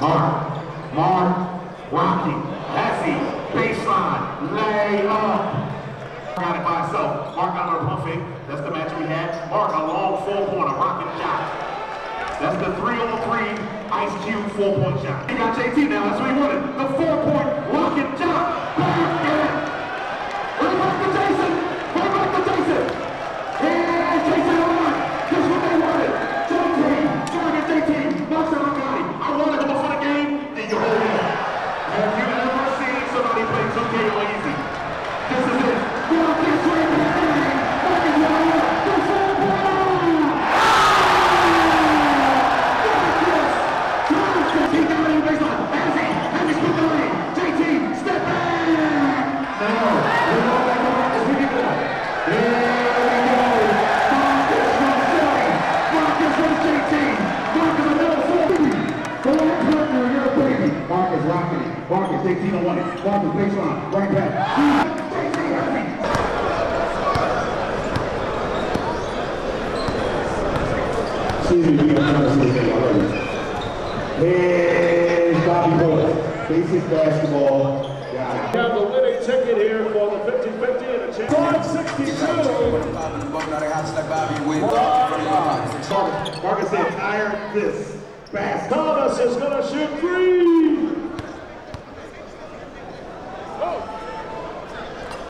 Mark. Mark. Rocky. Hesse. Baseline. Lay up. Got it by. Mark got a pump fake. That's the match we had. Mark a long four pointer, rocking shot. That's the three on three Ice Cube four point shot. He got JT now. That's rocking it. Marcus 18 on 1. Marcus baseline. Right back. Excuse me, we don't know this thing already. Here's Bobby Bullock. Basic basketball. Got. We have the winning ticket here for the 50-50 and a chance. 162. Marcus, Marcus said, tire this basket. Thomas is going to shoot three.